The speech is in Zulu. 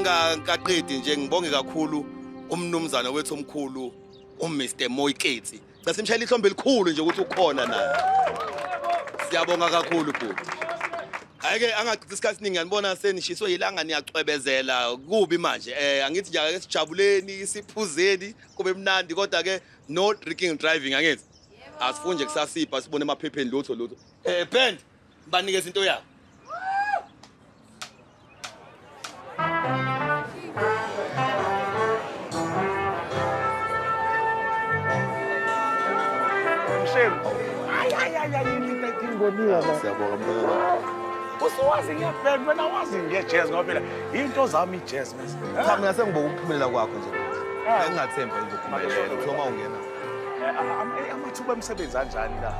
ngingaqedi nje ngibonge kakhulu umnumzana wethu omkhulu uMr Moiketsi cha simshayela ihlombe elikhulu nje ukuthi ukhona naye siyabonga kakhulu bhuti Ayike angachithi isikhathi siningi nganibona senishiswe yilanga niyacwebezela. Kubi manje eh angithi nje ake sijabuleni siphuzeni kube mnandi kodwa ke no drinking driving angithi. Asifuni nje kusasipha sibone emaphepheni lutho lutho. Eh band banikeza into yabo shame ayayayayinto ingoniwa usuwazi ngeband wena wazi ngejazz ngoba phela into zami ijazz msa mina sengiboka ukuphumelela kwakho nje. Eh. Engingathemba nje thoma ungena. Eh, ah, ah, eh, amathuba emsebenzi anjani la